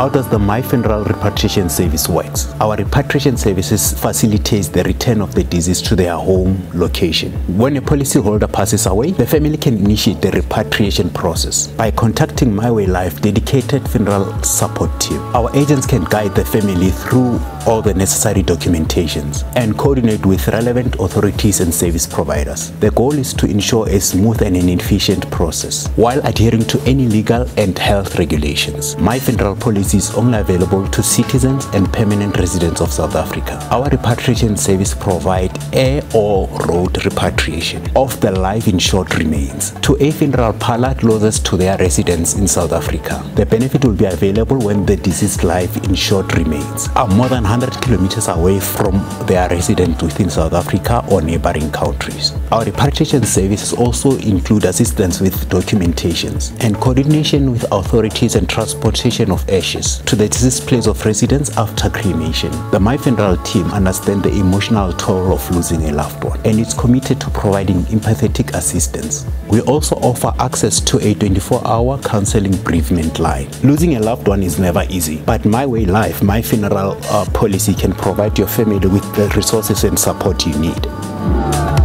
How does the MiFuneral repatriation service works? Our repatriation services facilitates the return of the deceased to their home location. When a policyholder passes away, the family can initiate the repatriation process by contacting MiWay Life dedicated funeral support team. Our agents can guide the family through all the necessary documentations and coordinate with relevant authorities and service providers. The goal is to ensure a smooth and an efficient process while adhering to any legal and health regulations. MiFuneral policy is only available to citizens and permanent residents of South Africa. Our repatriation service provide air or road repatriation of the life insured remains to a funeral parlor closest to their residence in South Africa. The benefit will be available when the deceased life insured remains are more than 100 kilometers away from their residence within South Africa or neighboring countries. Our repatriation services also include assistance with documentations and coordination with authorities and transportation of ashes to the deceased place of residence after cremation. The MiFuneral team understands the emotional toll of losing a loved one and is committed to providing empathetic assistance. We also offer access to a 24-hour counseling bereavement line. Losing a loved one is never easy, but MiWay Life, MiFuneral uh, policy can provide your family with the resources and support you need.